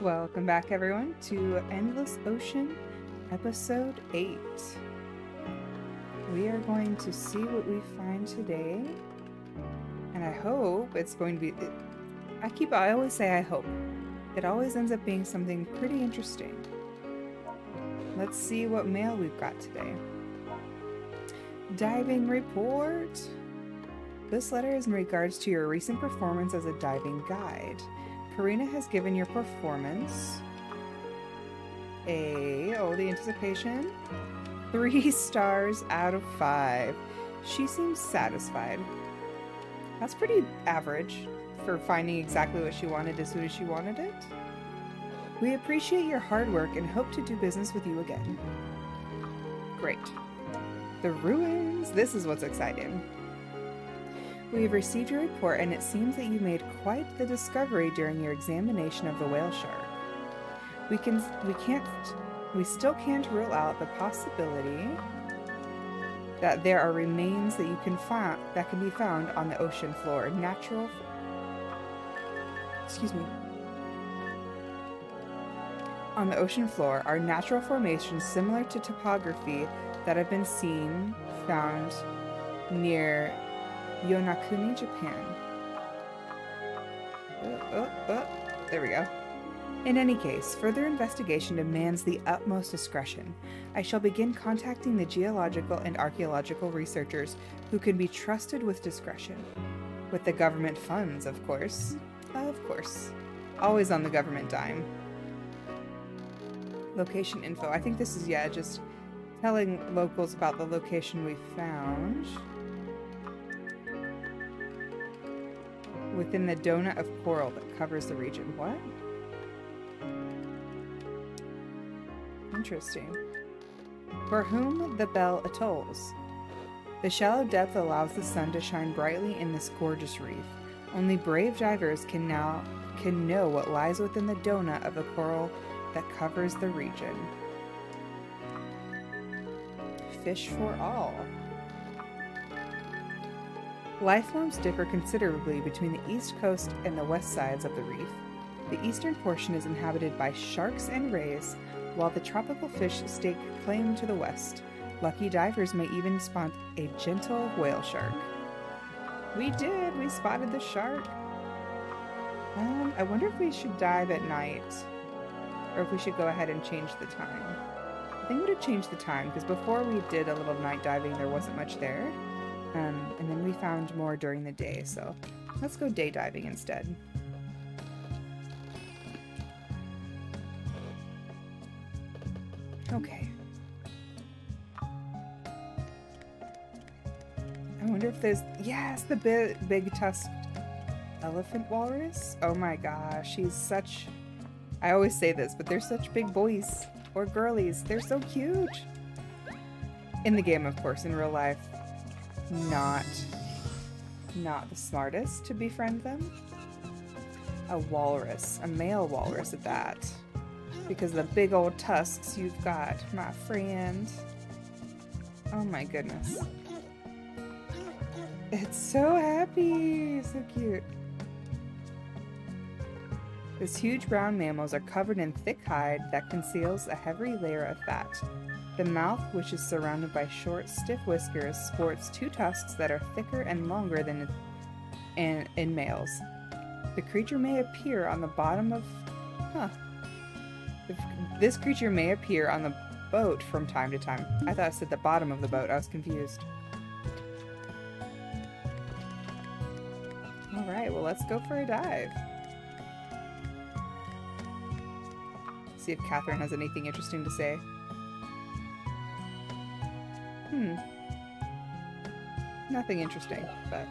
Welcome back, everyone, to Endless Ocean, Episode 8. We are going to see what we find today, and I hope it's going to be. It, I keep, I always say I hope. It always ends up being something pretty interesting. Let's see what mail we've got today. Diving report. This letter is in regards to your recent performance as a diving guide. Karina has given your performance a, oh, the anticipation, three stars out of five. She seems satisfied. That's pretty average for finding exactly what she wanted as soon as she wanted it. We appreciate your hard work and hope to do business with you again. Great. The ruins. This is what's exciting. We have received your report, and it seems that you made quite the discovery during your examination of the whale shark. We can, we can't, we still can't rule out the possibility that there are remains that you can find that can be found on the ocean floor. Natural, excuse me. On the ocean floor are natural formations similar to topography that have been seen found near Yonaguni, Japan. Oh, oh, oh. There we go. In any case, further investigation demands the utmost discretion. I shall begin contacting the geological and archaeological researchers who can be trusted with discretion. With the government funds, of course. Of course. Always on the government dime. Location info. I think this is, yeah, just telling locals about the location we found. Within the donut of coral that covers the region. What? Interesting. For whom the bell atolls. The shallow depth allows the sun to shine brightly in this gorgeous reef. Only brave divers can now can know what lies within the donut of the coral that covers the region. Fish for all. Life forms differ considerably between the east coast and the west sides of the reef. The eastern portion is inhabited by sharks and rays, while the tropical fish stake claim to the west. Lucky divers may even spot a gentle whale shark. We did! We spotted the shark! Um, I wonder if we should dive at night. Or if we should go ahead and change the time. I think we would have changed the time, because before we did a little night diving, there wasn't much there. Um, and then we found more during the day, so let's go day diving instead. Okay. I wonder if there's... Yes, the big, big tusked elephant walrus. Oh my gosh, he's such... I always say this, but they're such big boys. Or girlies. They're so cute. In the game, of course. In real life, not not the smartest to befriend them. A walrus, a male walrus at that. Because the big old tusks you've got, my friend. Oh my goodness. It's so happy, so cute. These huge brown mammals are covered in thick hide that conceals a heavy layer of fat. The mouth, which is surrounded by short, stiff whiskers, sports two tusks that are thicker and longer than in, in males. The creature may appear on the bottom of... Huh. This creature may appear on the boat from time to time. I thought it said the bottom of the boat. I was confused. Alright, well let's go for a dive. See if Catherine has anything interesting to say. Hmm. Nothing interesting, but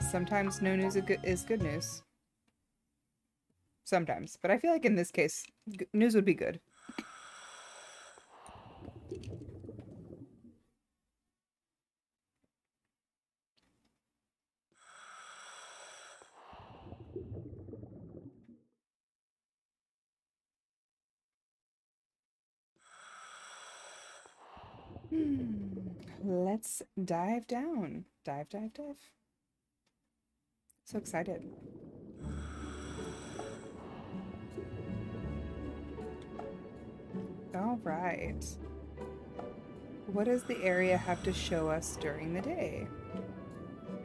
sometimes no news is good news. Sometimes, but I feel like in this case, news would be good. let's dive down. Dive, dive, dive. So excited. All right. What does the area have to show us during the day?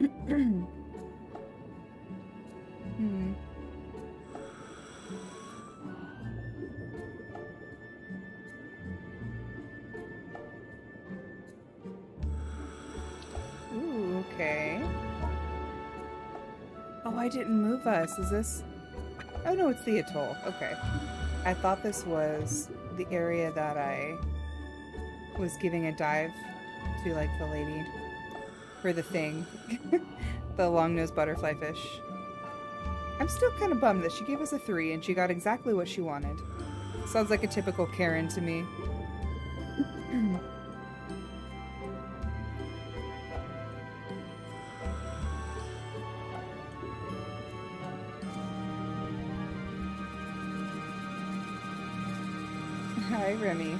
hmm. I didn't move us. Is this... Oh, no, it's the atoll. Okay. I thought this was the area that I was giving a dive to, like, the lady for the thing. the long-nosed butterfly fish. I'm still kind of bummed that she gave us a three and she got exactly what she wanted. Sounds like a typical Karen to me. Hi, Remy.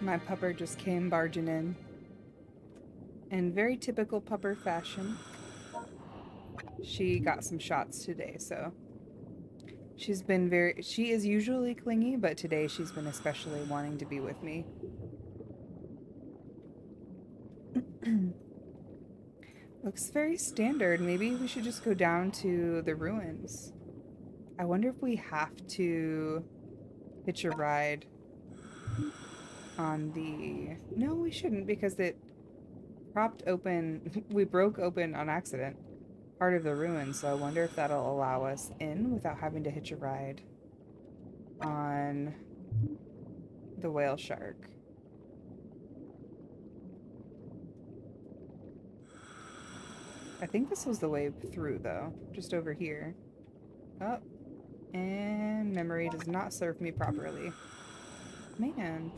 My pupper just came barging in. In very typical pupper fashion, she got some shots today, so she's been very she is usually clingy, but today she's been especially wanting to be with me. Looks very standard. Maybe we should just go down to the ruins. I wonder if we have to hitch a ride on the... No, we shouldn't because it propped open... we broke open on accident part of the ruin, so I wonder if that'll allow us in without having to hitch a ride on the whale shark. I think this was the way through, though. Just over here. Oh. And memory does not serve me properly. Man.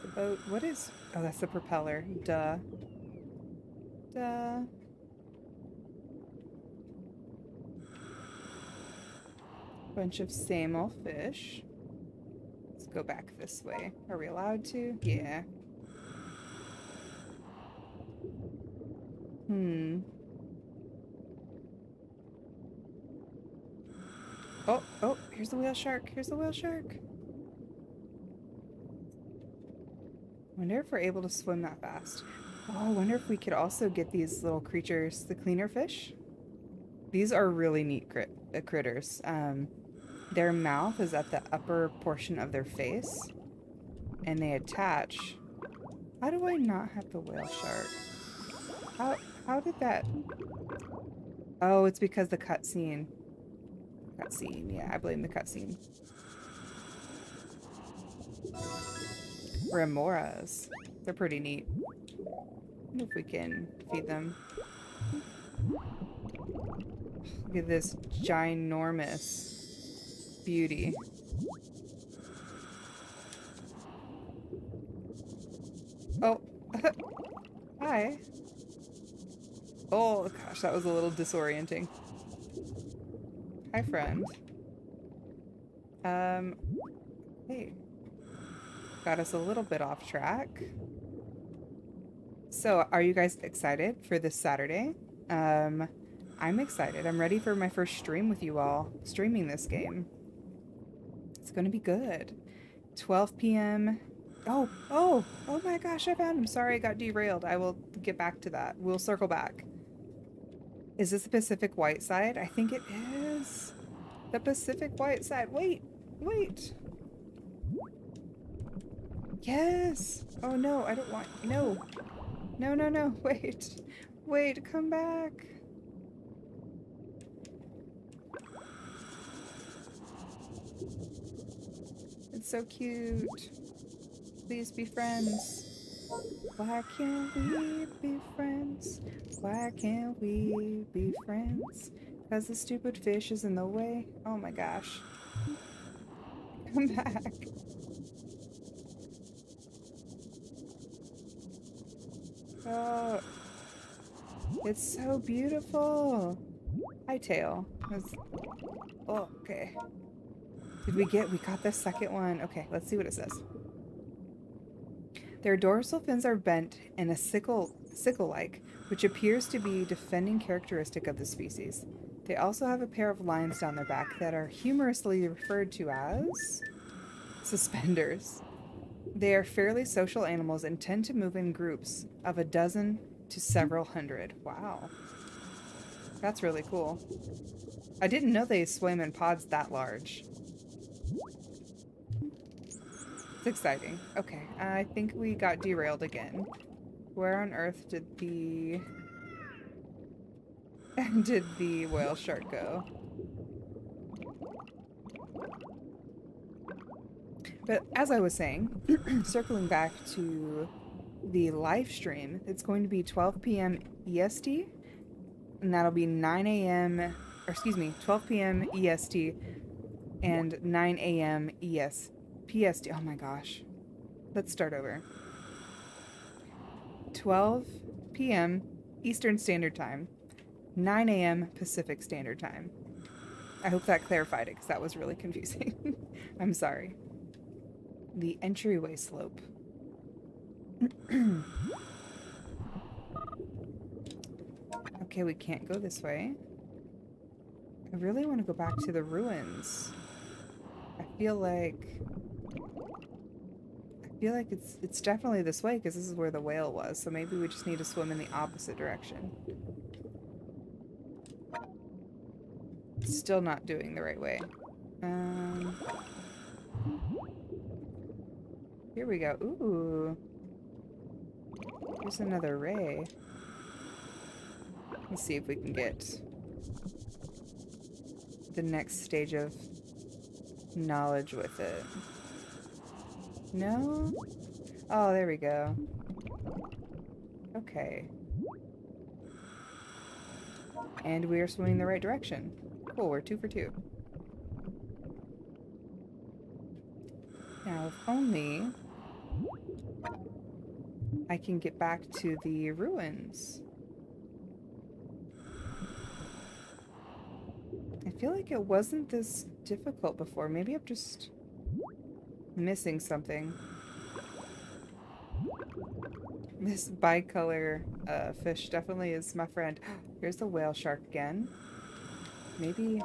the boat. What is... Oh, that's the propeller. Duh. Duh. Bunch of same old fish. Let's go back this way. Are we allowed to? Yeah. Hmm. Oh, oh, here's the whale shark. Here's the whale shark. wonder if we're able to swim that fast. Oh, I wonder if we could also get these little creatures, the cleaner fish. These are really neat crit uh, critters. Um, their mouth is at the upper portion of their face, and they attach. How do I not have the whale shark? How how did that? Oh, it's because the cutscene. Cutscene, yeah, I blame the cutscene. Remoras. They're pretty neat. if we can feed them. Look at this ginormous beauty. Oh. Hi. Oh, gosh, that was a little disorienting. Hi, friend. Um, hey got us a little bit off track. So, are you guys excited for this Saturday? Um, I'm excited. I'm ready for my first stream with you all, streaming this game. It's to be good. 12 p.m. Oh, oh, oh my gosh, I found him. Sorry I got derailed. I will get back to that. We'll circle back. Is this the Pacific Whiteside? I think it is. The Pacific Whiteside. Wait, wait. Yes! Oh no, I don't want- no! No, no, no, wait! Wait, come back! It's so cute. Please be friends. Why can't we be friends? Why can't we be friends? Because the stupid fish is in the way? Oh my gosh. Come back. Oh, it's so beautiful. Hi, tail. Oh, okay. Did we get, we got the second one. Okay, let's see what it says. Their dorsal fins are bent in a sickle, sickle-like, which appears to be a defending characteristic of the species. They also have a pair of lines down their back that are humorously referred to as suspenders. They are fairly social animals and tend to move in groups of a dozen to several hundred. Wow. That's really cool. I didn't know they swam in pods that large. It's exciting. Okay, I think we got derailed again. Where on earth did the... did the whale shark go? But as I was saying, circling back to the live stream, it's going to be 12 p.m. EST, and that'll be 9 a.m. or excuse me, 12 p.m. EST and 9 a.m. ES PST. Oh my gosh. Let's start over. 12 p.m. Eastern Standard Time, 9 a.m. Pacific Standard Time. I hope that clarified it because that was really confusing. I'm sorry. The entryway slope. okay, we can't go this way. I really want to go back to the ruins. I feel like feel like it's it's definitely this way because this is where the whale was, so maybe we just need to swim in the opposite direction. Still not doing the right way. Um, here we go. Ooh. Here's another ray. Let's see if we can get the next stage of knowledge with it. No? Oh, there we go. Okay. And we are swimming the right direction. Cool, we're two for two. Now, if only I can get back to the ruins. I feel like it wasn't this difficult before. Maybe I'm just missing something. This bicolor uh, fish definitely is my friend. Here's the whale shark again. Maybe...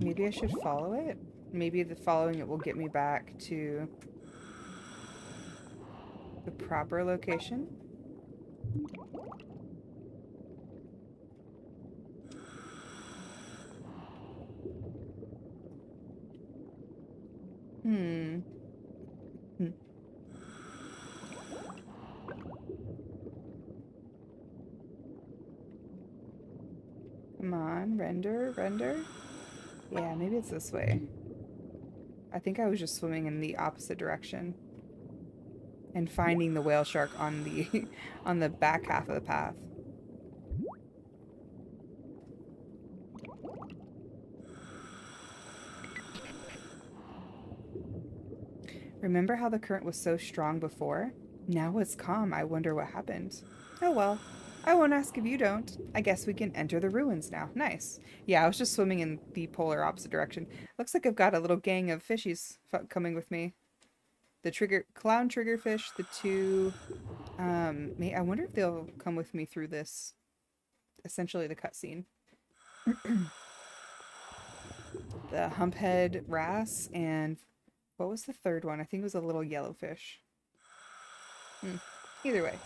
Maybe I should follow it? Maybe the following it will get me back to the proper location? Hmm. hmm. Come on, render, render. Yeah, maybe it's this way. I think I was just swimming in the opposite direction. And finding the whale shark on the on the back half of the path. Remember how the current was so strong before? Now it's calm. I wonder what happened. Oh well. I won't ask if you don't. I guess we can enter the ruins now. Nice. Yeah, I was just swimming in the polar opposite direction. Looks like I've got a little gang of fishies coming with me. The trigger clown triggerfish, the two um may I wonder if they'll come with me through this essentially the cutscene. the humphead wrasse and what was the third one? I think it was a little yellowfish. Hmm. Either way,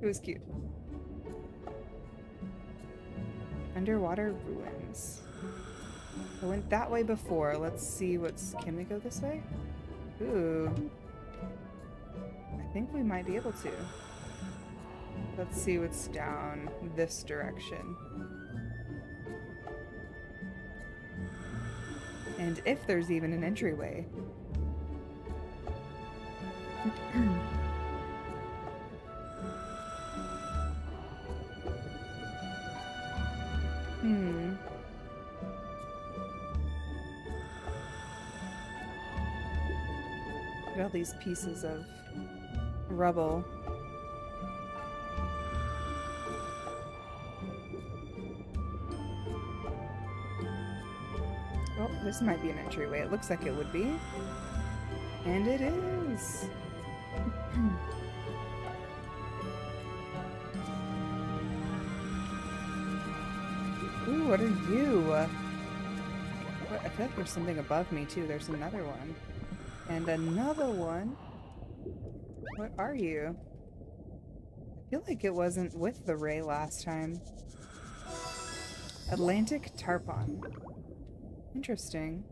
it was cute. Underwater ruins. I went that way before. Let's see what's... Can we go this way? Ooh. I think we might be able to. Let's see what's down this direction. And if there's even an entryway. hmm. Look at all these pieces of rubble. Oh, this might be an entryway. It looks like it would be. And it is. Ooh, what are you? What, I feel like there's something above me too. There's another one. And another one. What are you? I feel like it wasn't with the ray last time. Atlantic Tarpon. Interesting.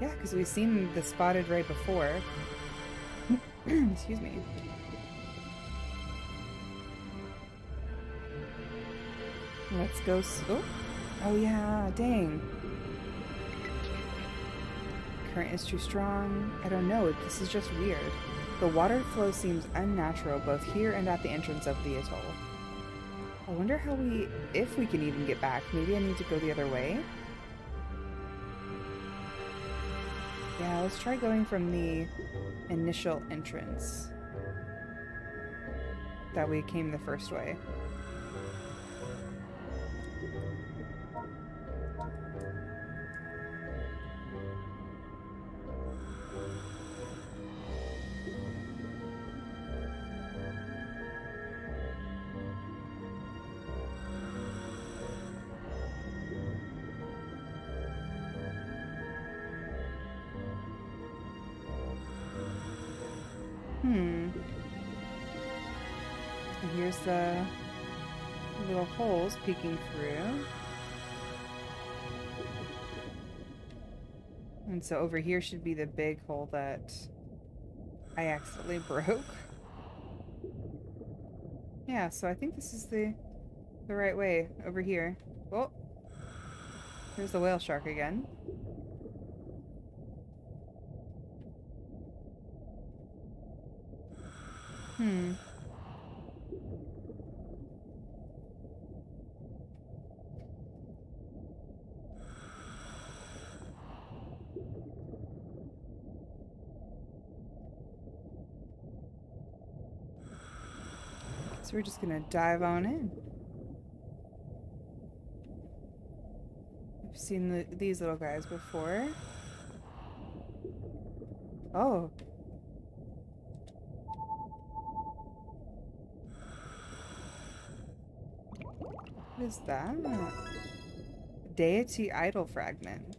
Yeah, because we've seen the spotted ray before. Excuse me. Let's go. oh. oh, yeah, dang. Current is too strong. I don't know. This is just weird. The water flow seems unnatural both here and at the entrance of the atoll. I wonder how we, if we can even get back. Maybe I need to go the other way? Yeah, let's try going from the initial entrance. That we came the first way. Hmm. And here's the little holes peeking through. And so over here should be the big hole that I accidentally broke. Yeah, so I think this is the the right way over here. Oh, here's the whale shark again. Hmm. So we're just gonna dive on in. I've seen the, these little guys before. Oh, What is that? Deity idol fragment.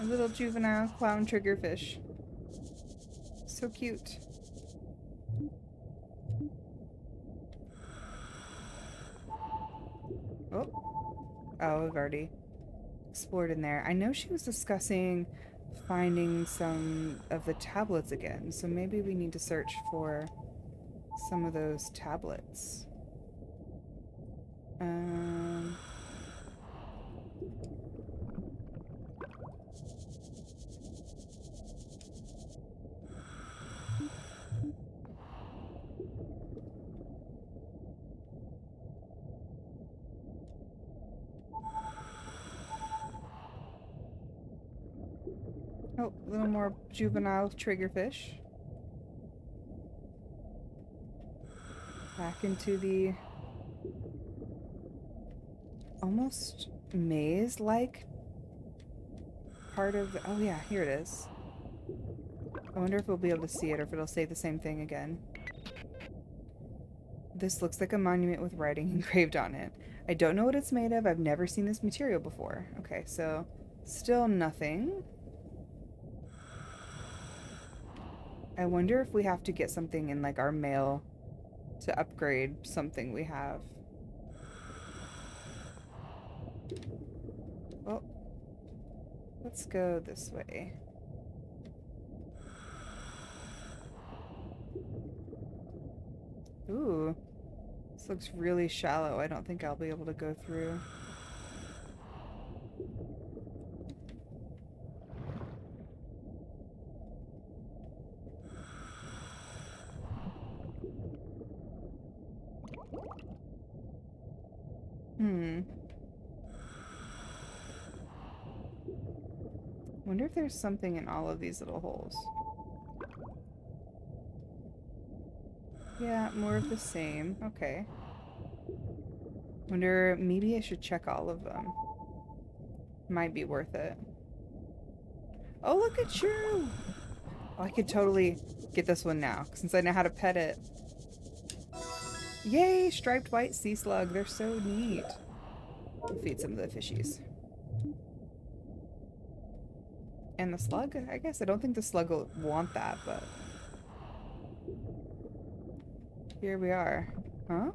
A little juvenile clown triggerfish. So cute. Oh. Oh, we've already explored in there. I know she was discussing finding some of the tablets again, so maybe we need to search for some of those tablets. Um... Oh, a little more juvenile triggerfish. Back into the almost maze-like part of the, oh yeah, here it is. I wonder if we'll be able to see it or if it'll say the same thing again. This looks like a monument with writing engraved on it. I don't know what it's made of. I've never seen this material before. Okay, so still nothing. I wonder if we have to get something in like our mail to upgrade something we have. Well, let's go this way. Ooh, this looks really shallow. I don't think I'll be able to go through. Hmm. Wonder if there's something in all of these little holes. Yeah, more of the same. Okay. Wonder, maybe I should check all of them. Might be worth it. Oh, look at you! Oh, I could totally get this one now, since I know how to pet it. Yay, striped white sea slug. They're so neat. We'll feed some of the fishies. And the slug? I guess I don't think the slug will want that, but... Here we are. Huh?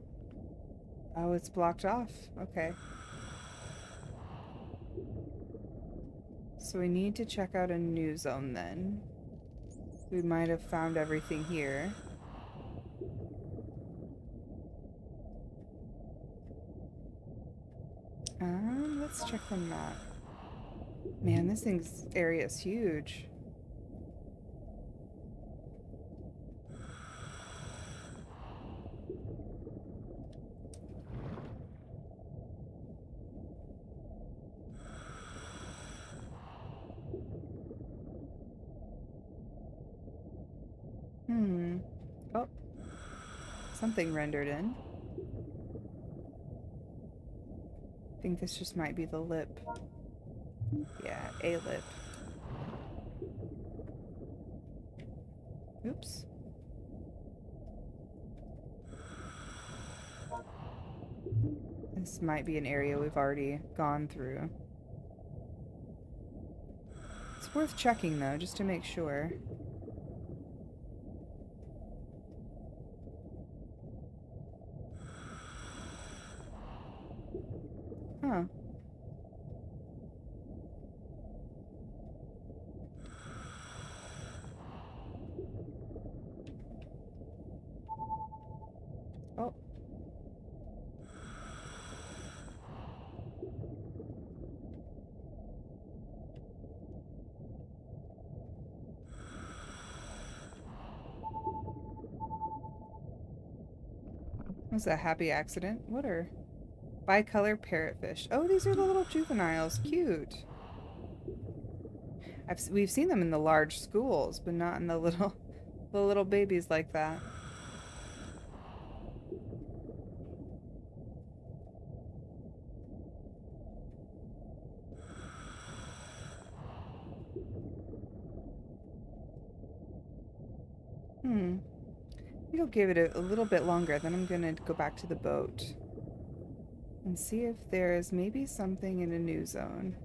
Oh, it's blocked off. Okay. So we need to check out a new zone then. We might have found everything here. Um, let's check the map. Man, this thing's area is huge. Hmm. Oh. Something rendered in. I think this just might be the lip. Yeah, a lip. Oops. This might be an area we've already gone through. It's worth checking though, just to make sure. Huh. Oh. A happy accident? What are... Bicolor parrotfish. Oh, these are the little juveniles. Cute. I've, we've seen them in the large schools, but not in the little, the little babies like that. Hmm. We'll give it a, a little bit longer, then I'm gonna go back to the boat and see if there's maybe something in a new zone.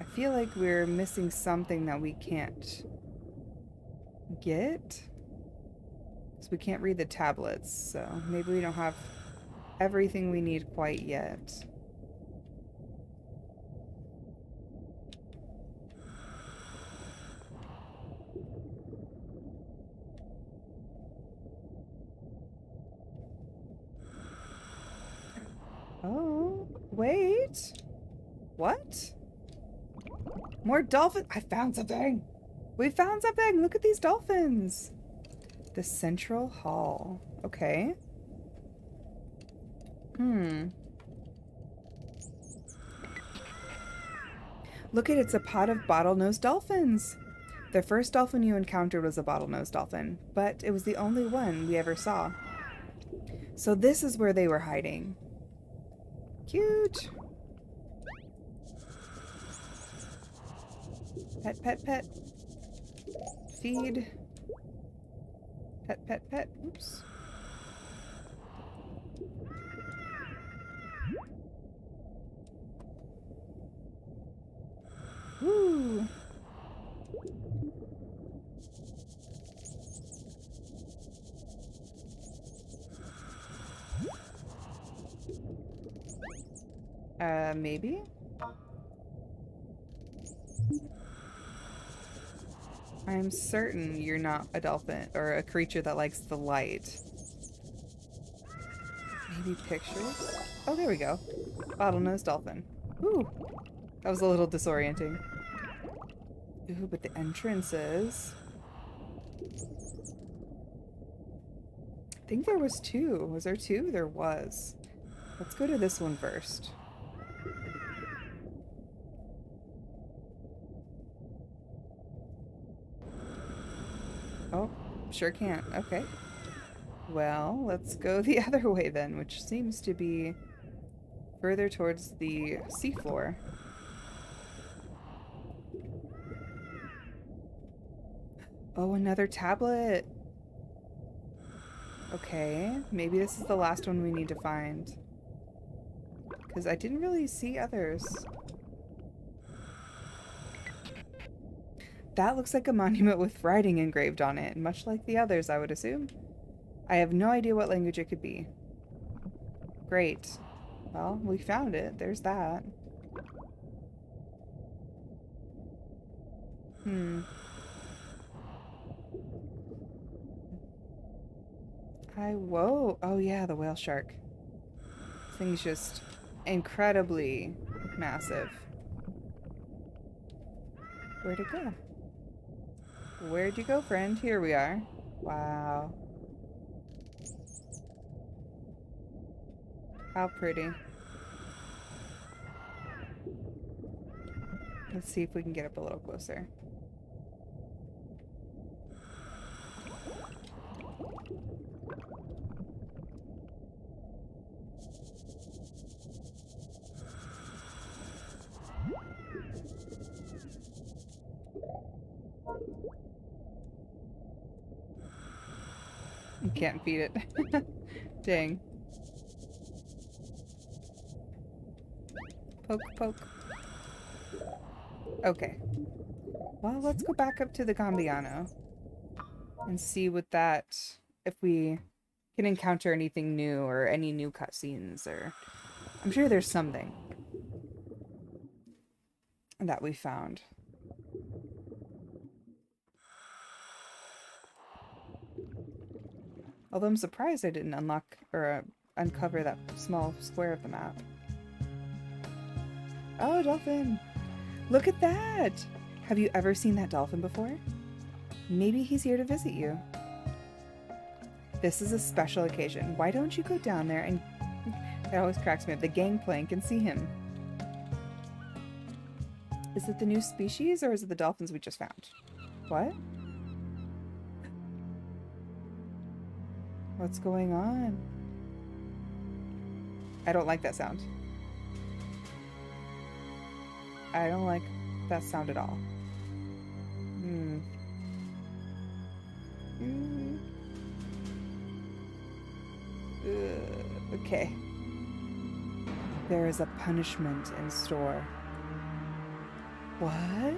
I feel like we're missing something that we can't get. So we can't read the tablets, so maybe we don't have everything we need quite yet. Oh, wait. What? More dolphin- I found something! We found something! Look at these dolphins! The Central Hall. Okay. Hmm. Look at it's a pod of bottlenose dolphins! The first dolphin you encountered was a bottlenose dolphin, but it was the only one we ever saw. So this is where they were hiding. Cute. Pet, pet, pet. Feed. Pet, pet, pet. Oops. Woo! Uh, maybe? I'm certain you're not a dolphin or a creature that likes the light. Maybe pictures? Oh, there we go. Bottlenose dolphin. Ooh. That was a little disorienting. Ooh, but the entrances. I think there was two. Was there two? There was. Let's go to this one first. Oh, sure can't. Okay. Well, let's go the other way then, which seems to be further towards the seafloor. Oh, another tablet. Okay, maybe this is the last one we need to find. Because I didn't really see others. That looks like a monument with writing engraved on it, much like the others, I would assume. I have no idea what language it could be. Great. Well, we found it. There's that. Hmm. I whoa. Oh yeah, the whale shark. This thing's just incredibly massive. Where'd it go? Where'd you go, friend? Here we are. Wow. How pretty. Let's see if we can get up a little closer. You can't feed it. Dang. Poke, poke. Okay. Well, let's go back up to the Gambiano and see what that, if we can encounter anything new or any new cutscenes or I'm sure there's something that we found. Although I'm surprised I didn't unlock or uh, uncover that small square of the map. Oh, dolphin! Look at that! Have you ever seen that dolphin before? Maybe he's here to visit you. This is a special occasion. Why don't you go down there and... it always cracks me up. The gangplank and see him. Is it the new species or is it the dolphins we just found? What? What's going on? I don't like that sound. I don't like that sound at all. Hmm. Mm. Uh, okay. There is a punishment in store. What?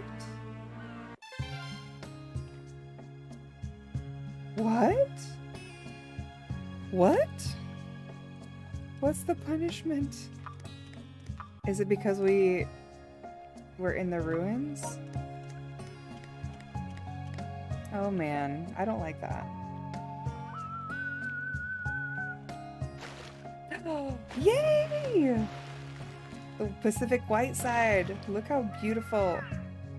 The punishment? Is it because we were in the ruins? Oh man, I don't like that. Yay! The Pacific Whiteside. Look how beautiful.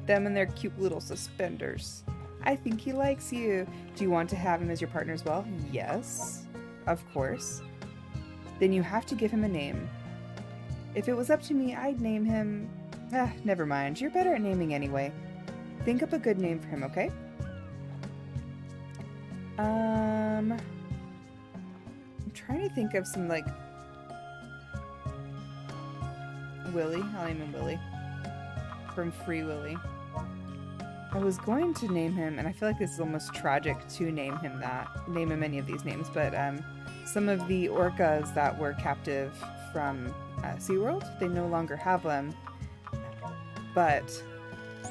Them and their cute little suspenders. I think he likes you. Do you want to have him as your partner as well? Yes. Of course. Then you have to give him a name. If it was up to me, I'd name him... Ah, never mind. You're better at naming anyway. Think up a good name for him, okay? Um... I'm trying to think of some, like... Willy. I'll name him Willy. From Free Willy. I was going to name him, and I feel like this is almost tragic to name him that, name him any of these names, but um, some of the orcas that were captive from uh, SeaWorld, they no longer have them, but,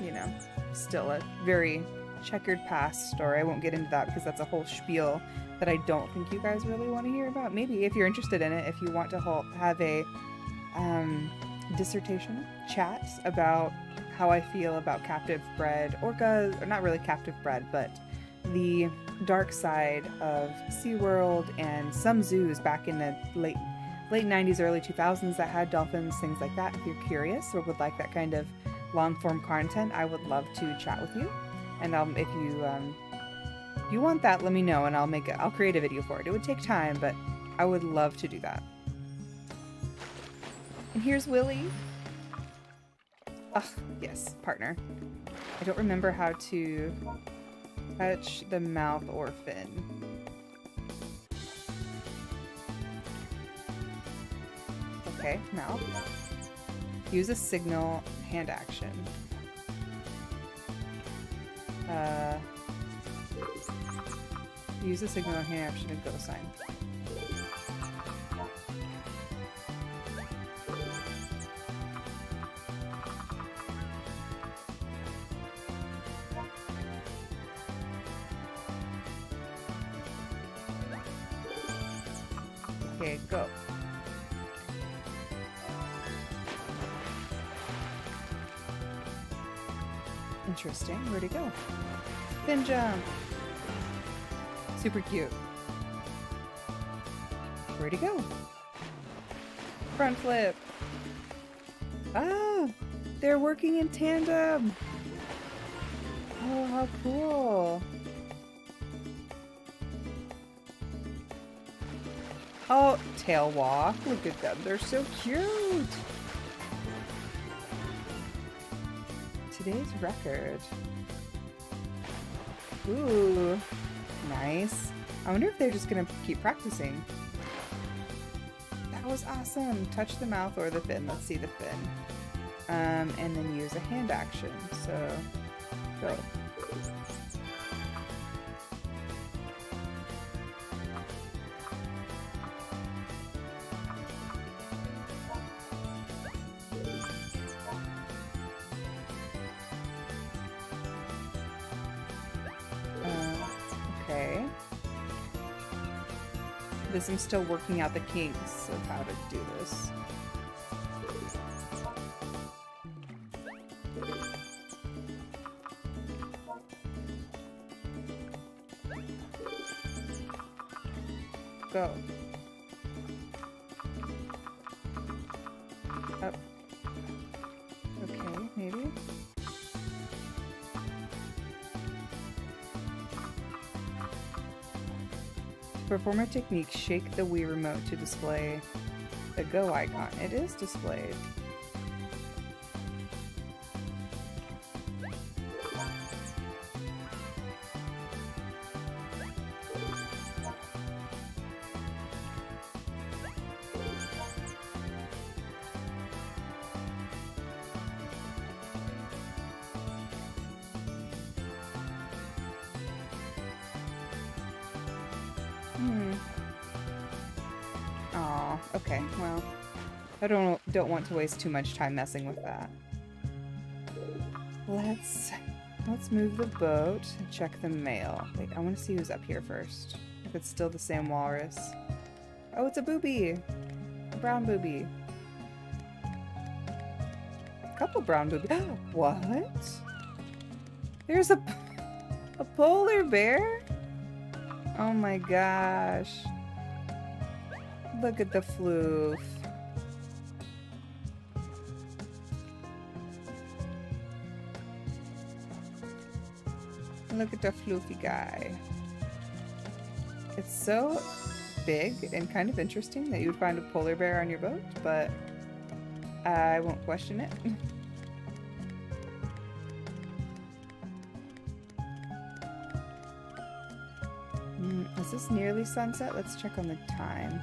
you know, still a very checkered past story. I won't get into that because that's a whole spiel that I don't think you guys really want to hear about. Maybe if you're interested in it, if you want to have a um, dissertation chat about how I feel about captive bred orcas, or not really captive bred, but the dark side of SeaWorld and some zoos back in the late late 90s, early 2000s that had dolphins, things like that. If you're curious or would like that kind of long form content, I would love to chat with you. And um, if you um, you want that, let me know, and I'll make it. I'll create a video for it. It would take time, but I would love to do that. And here's Willy. Ugh, yes, partner. I don't remember how to touch the mouth or fin. Okay, mouth. Use a signal hand action. Uh, use a signal hand action and go sign. Spin jump. Super cute. Where'd he go? Front flip. Ah, they're working in tandem. Oh, how cool. Oh, tail walk. Look at them. They're so cute. Today's record. Ooh, nice. I wonder if they're just gonna keep practicing. That was awesome. Touch the mouth or the fin. Let's see the fin. Um, and then use a hand action. So, go. This I'm still working out the kinks of how to do this. A technique, shake the Wii remote to display the go icon. It is displayed. Don't want to waste too much time messing with that. Let's let's move the boat and check the mail. Wait, I want to see who's up here first. If it's still the same walrus. Oh, it's a booby. A brown booby. A couple brown boobies. what? There's a a polar bear? Oh my gosh. Look at the floof. Look at the floofy guy. It's so big and kind of interesting that you would find a polar bear on your boat, but I won't question it. Mm, is this nearly sunset? Let's check on the time.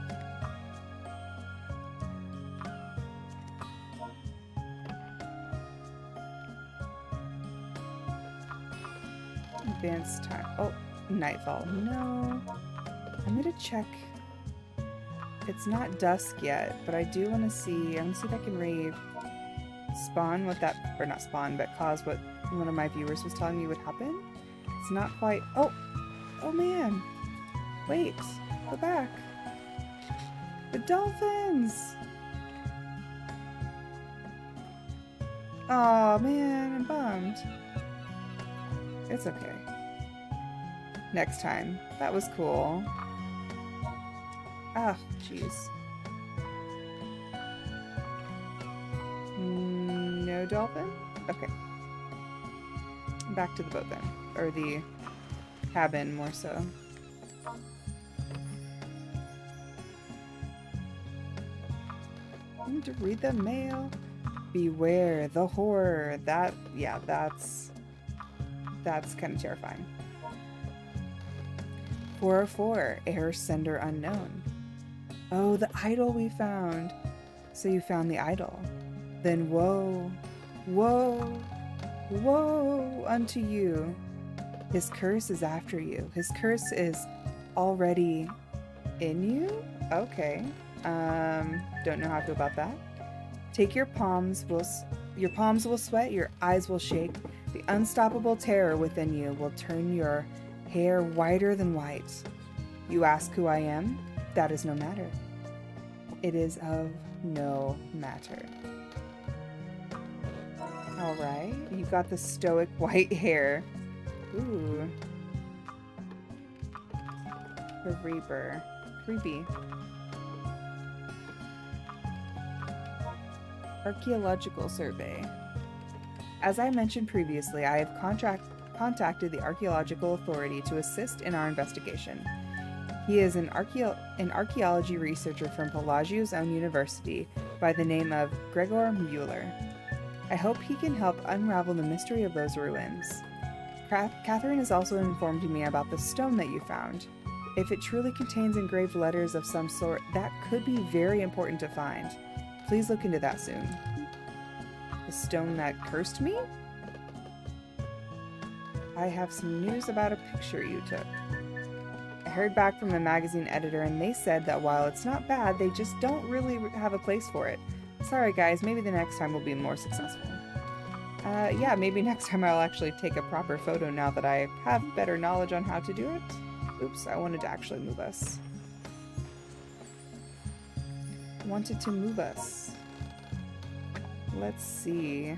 Advanced time. Oh, nightfall. No. I'm gonna check. It's not dusk yet, but I do want to see. I'm gonna see if I can read spawn what that, or not spawn, but cause what one of my viewers was telling me would happen. It's not quite. Oh, oh man. Wait, go back. The dolphins! Oh man, I'm bummed. It's okay. Next time. That was cool. Ah, jeez. No dolphin? Okay. Back to the boat then. Or the cabin, more so. I need to read the mail. Beware the horror. That, yeah, that's, that's kind of terrifying. 404, Air sender unknown. Oh, the idol we found. So you found the idol. Then woe, woe, woe unto you. His curse is after you. His curse is already in you? Okay. Um, don't know how I feel about that. Take your palms will your palms will sweat, your eyes will shake. The unstoppable terror within you will turn your hair whiter than white. You ask who I am? That is no matter. It is of no matter. Alright, you got the stoic white hair. Ooh. The Reaper. Creepy. Archaeological Survey. As I mentioned previously, I have contract contacted the Archaeological Authority to assist in our investigation. He is an, archeo an archaeology researcher from Pelagio's own university by the name of Gregor Mueller. I hope he can help unravel the mystery of those ruins. Catherine has also informed me about the stone that you found. If it truly contains engraved letters of some sort, that could be very important to find. Please look into that soon. The stone that cursed me? I have some news about a picture you took. I heard back from the magazine editor and they said that while it's not bad, they just don't really have a place for it. Sorry guys, maybe the next time we'll be more successful. Uh, yeah, maybe next time I'll actually take a proper photo now that I have better knowledge on how to do it. Oops, I wanted to actually move us. Wanted to move us. Let's see.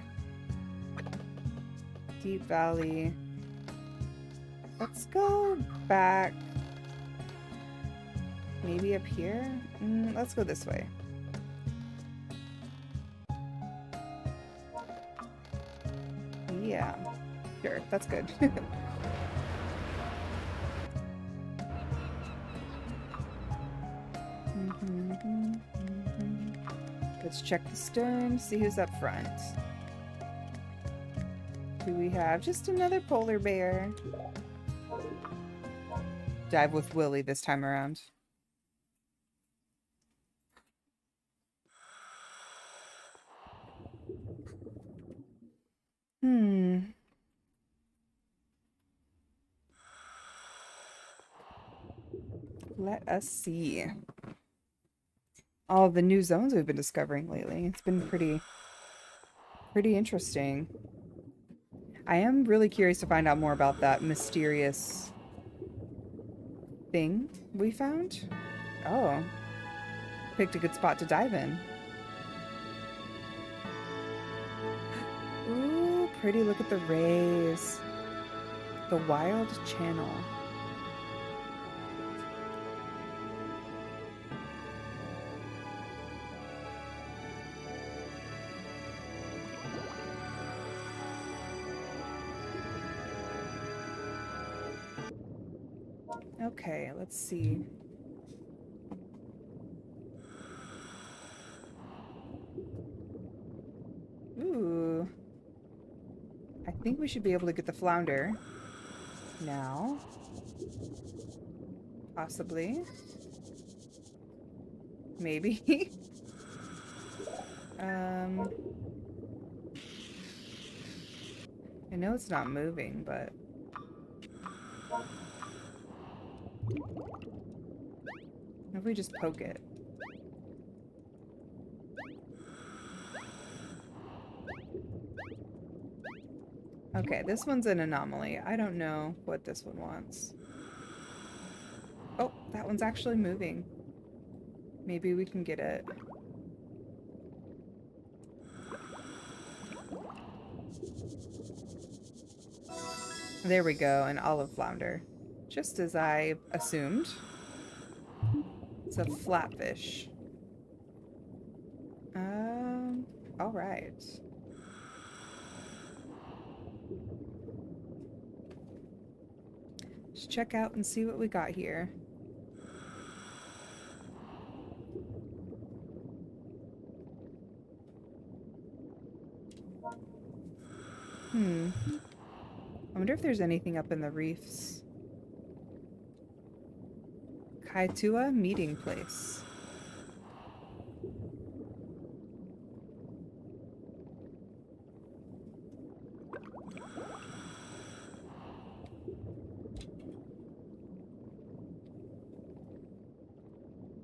Deep Valley. Let's go back. Maybe up here? Mm, let's go this way. Yeah. Sure, that's good. Let's check the stern, see who's up front. Do we have just another polar bear? Dive with Willy this time around. Hmm. Let us see all the new zones we've been discovering lately. It's been pretty, pretty interesting. I am really curious to find out more about that mysterious thing we found. Oh. Picked a good spot to dive in. Ooh, pretty look at the rays. The wild channel. Okay, let's see. Ooh. I think we should be able to get the flounder. Now. Possibly. Maybe. um... I know it's not moving, but... What if we just poke it? Okay, this one's an anomaly. I don't know what this one wants. Oh, that one's actually moving. Maybe we can get it. There we go, an olive flounder. Just as I assumed. It's a flatfish. Um, alright. Let's check out and see what we got here. Hmm. I wonder if there's anything up in the reefs. Kaitua Meeting Place.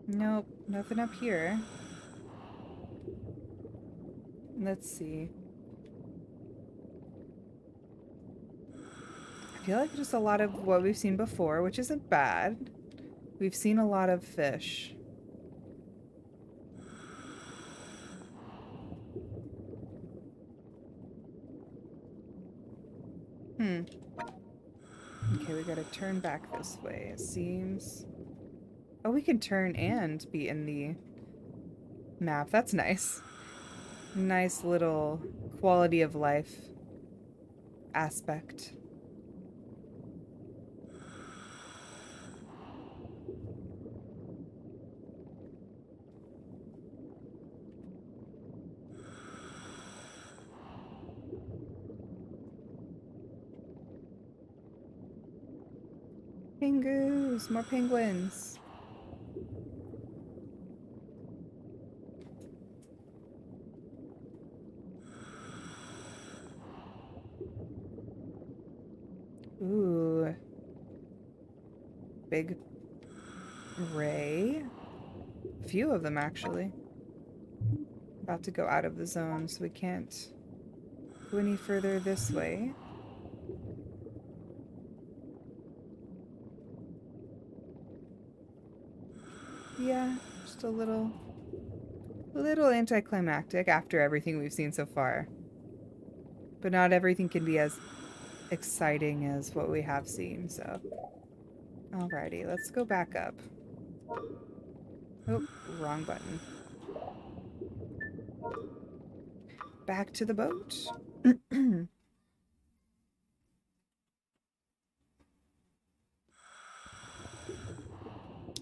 Nope, nothing up here. Let's see. I feel like just a lot of what we've seen before, which isn't bad. We've seen a lot of fish. Hmm. Okay, we gotta turn back this way, it seems. Oh, we can turn and be in the map. That's nice. Nice little quality of life aspect. Pingoos! More penguins! Ooh. Big ray. A few of them, actually. About to go out of the zone, so we can't go any further this way. Yeah, just a little, a little anticlimactic after everything we've seen so far. But not everything can be as exciting as what we have seen, so. Alrighty, let's go back up. Oh, wrong button. Back to the boat.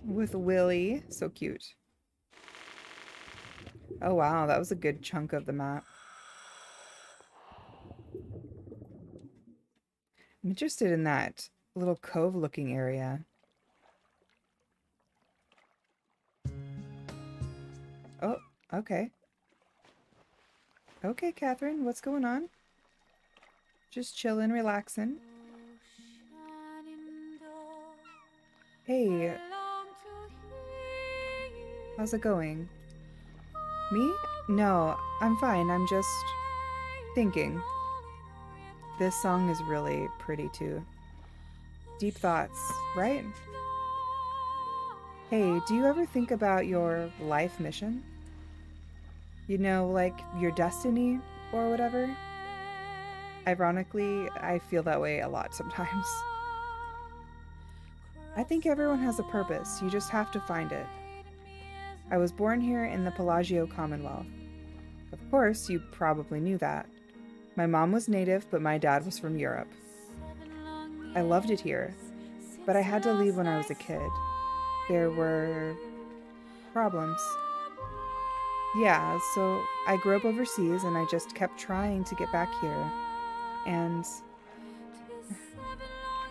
with Willy. So cute. Oh wow, that was a good chunk of the map. I'm interested in that little cove looking area. Oh, okay. Okay, Catherine, what's going on? Just chilling, relaxing. Hey, How's it going? Me? No, I'm fine. I'm just thinking. This song is really pretty too. Deep thoughts, right? Hey, do you ever think about your life mission? You know, like your destiny or whatever? Ironically, I feel that way a lot sometimes. I think everyone has a purpose, you just have to find it. I was born here in the Pelagio Commonwealth. Of course, you probably knew that. My mom was native, but my dad was from Europe. I loved it here, but I had to leave when I was a kid. There were problems. Yeah, so I grew up overseas and I just kept trying to get back here. And.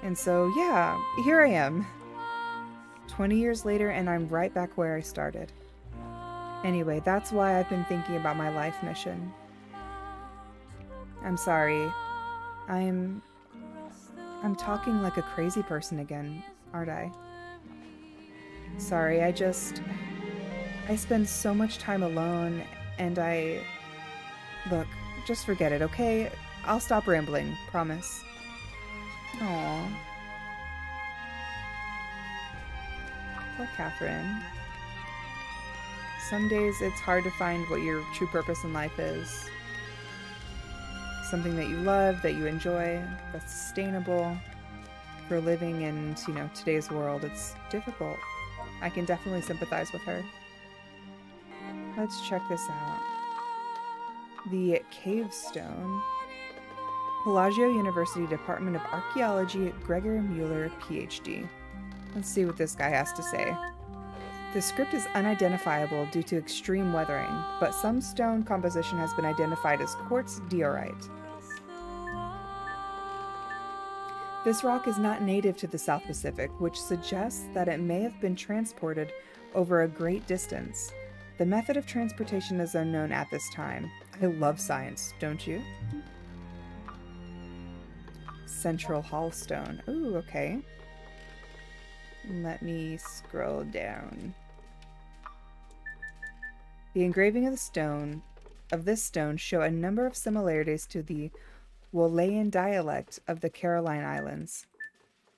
And so, yeah, here I am. 20 years later, and I'm right back where I started. Anyway, that's why I've been thinking about my life mission. I'm sorry. I'm... I'm talking like a crazy person again, aren't I? Sorry, I just... I spend so much time alone, and I... Look, just forget it, okay? I'll stop rambling, promise. Aww. Poor Catherine. Some days it's hard to find what your true purpose in life is. Something that you love, that you enjoy, that's sustainable for living in, you know, today's world. It's difficult. I can definitely sympathize with her. Let's check this out. The Cave Stone. Pelagio University Department of Archaeology, Gregor Mueller, PhD. Let's see what this guy has to say. The script is unidentifiable due to extreme weathering, but some stone composition has been identified as quartz diorite. This rock is not native to the South Pacific, which suggests that it may have been transported over a great distance. The method of transportation is unknown at this time. I love science, don't you? Central Hall Stone. Ooh, okay. Let me scroll down. The engraving of the stone of this stone show a number of similarities to the Wolean dialect of the Caroline Islands.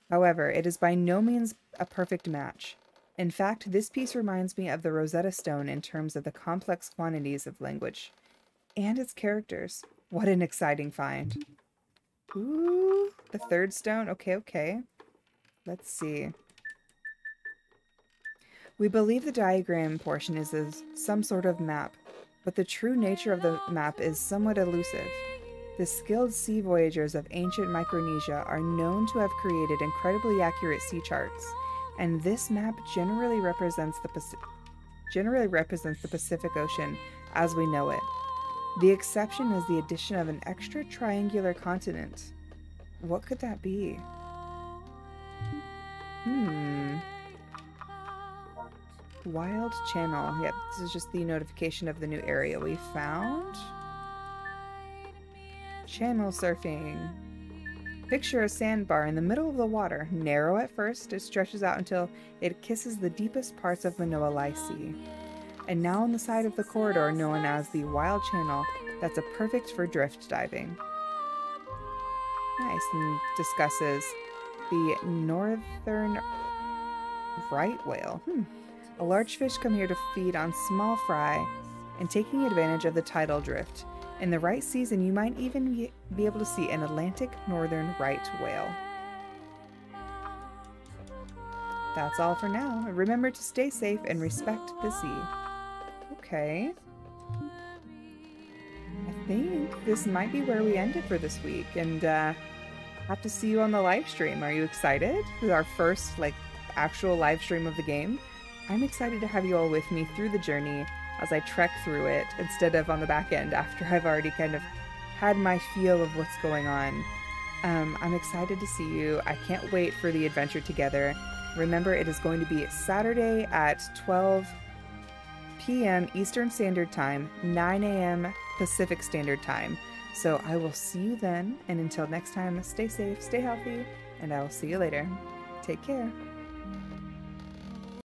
However, it is by no means a perfect match. In fact, this piece reminds me of the Rosetta Stone in terms of the complex quantities of language and its characters. What an exciting find. Ooh, the third stone. Okay, okay. Let's see. We believe the diagram portion is some sort of map, but the true nature of the map is somewhat elusive. The skilled sea voyagers of ancient Micronesia are known to have created incredibly accurate sea charts, and this map generally represents the Pacific, generally represents the Pacific Ocean as we know it. The exception is the addition of an extra triangular continent. What could that be? Hmm. Wild Channel. Yep, this is just the notification of the new area we found. Channel surfing. Picture a sandbar in the middle of the water. Narrow at first, it stretches out until it kisses the deepest parts of Manoa Sea. And now on the side of the corridor known as the Wild Channel, that's a perfect for drift diving. Nice, and discusses the northern right whale. Hmm. A large fish come here to feed on small fry and taking advantage of the tidal drift. In the right season, you might even be able to see an Atlantic northern right whale. That's all for now. Remember to stay safe and respect the sea. Okay. I think this might be where we ended for this week, and uh, have to see you on the live stream. Are you excited? Our first, like, actual live stream of the game. I'm excited to have you all with me through the journey as I trek through it instead of on the back end after I've already kind of had my feel of what's going on. Um, I'm excited to see you. I can't wait for the adventure together. Remember, it is going to be Saturday at 12 p.m. Eastern Standard Time, 9 a.m. Pacific Standard Time. So I will see you then, and until next time, stay safe, stay healthy, and I will see you later. Take care.